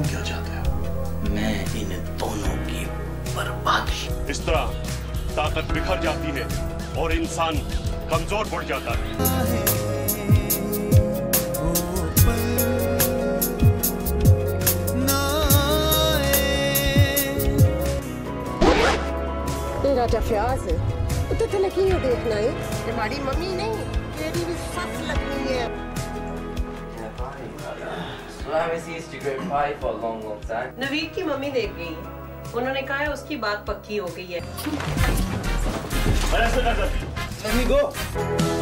तुम क्या चाहते हो। मैं इन दोनों की बर्बादी इस तरह ताकत बिखर जाती है और इंसान कमज़ोर पड़ जाता है। तेरा तो उतर तलकी है देखना है। तुम्हारी मम्मी नहीं तेरी भी सच लगती So I haven't seen to grade five for a long, long time. Naveed की मम्मी देख गई उन्होंने कहा है उसकी बात पक्की हो गई है हूँ Let me go.